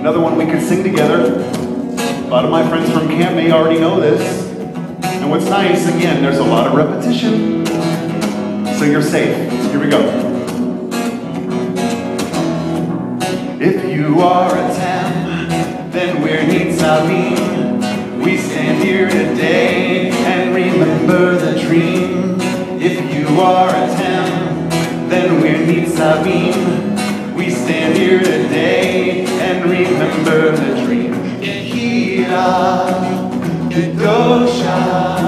Another one we could sing together. A lot of my friends from camp may already know this. And what's nice, again, there's a lot of repetition. So you're safe. Here we go. If you are atem, then we're Nitzavim. We stand here today and remember the dream. If you are a Then we're Nitzavim. We stand here today and remember the dream. Kehilah, Kedoshah,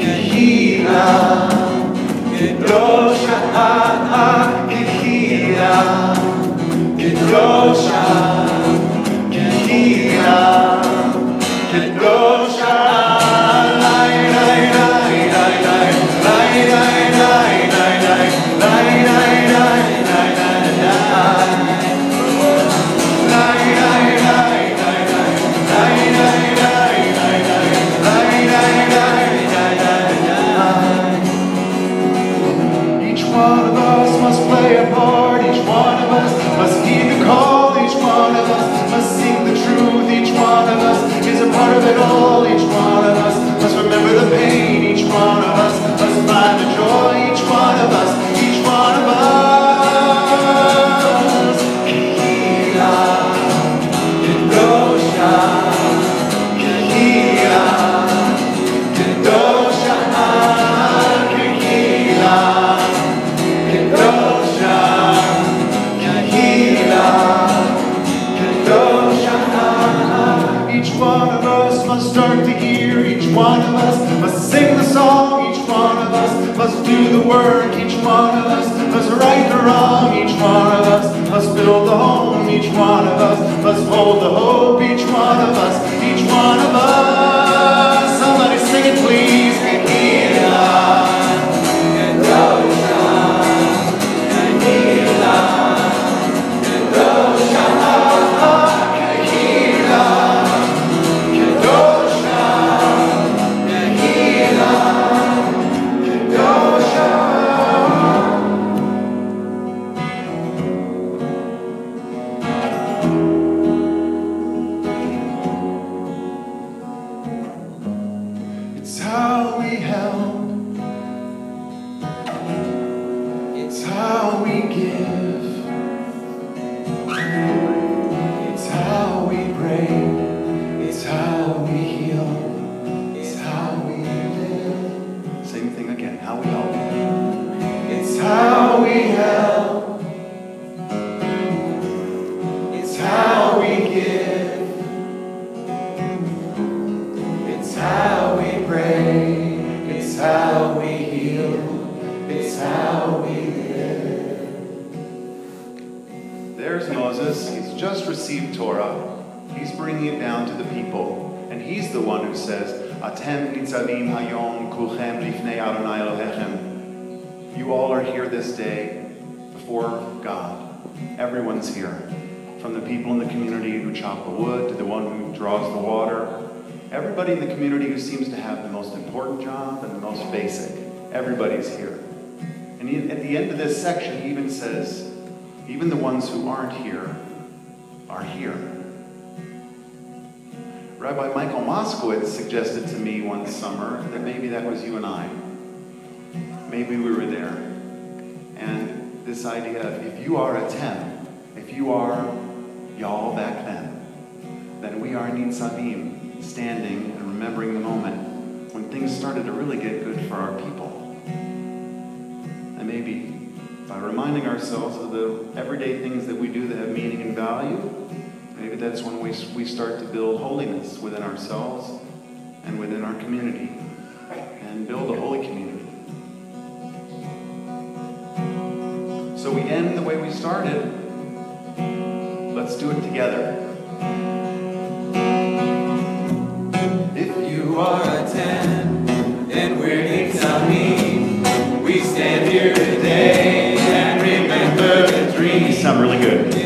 Kehilah, Kedoshah, Kehilah, Kedoshah, one of us must play a part. Each one of us must heed the call. Each one of us must sing the truth. Each one of us is a part of it all. Each one of us must remember the pain. Each one of us must find the joy. Each one of us, work. Each one of us must right the wrong. Each one of us must build the home. Each one of us must hold the hope. Each one of us, each one of us. forgive. There's Moses. He's just received Torah. He's bringing it down to the people. And he's the one who says, Atem nitzavim hayom kulchem lifnei Adonai Elohechem. You all are here this day before God. Everyone's here. From the people in the community who chop the wood to the one who draws the water. Everybody in the community who seems to have the most important job and the most basic. Everybody's here. And at the end of this section, he even says, even the ones who aren't here are here. Rabbi Michael Moskowitz suggested to me one summer that maybe that was you and I. Maybe we were there. And this idea of if you are atem, if you are y'all back then, then we are Nitzavim, standing and remembering the moment when things started to really get good for by reminding ourselves of the everyday things that we do that have meaning and value, maybe that's when we, we start to build holiness within ourselves and within our community and build a holy community. So we end the way we started. Let's do it together. If you are sound really good.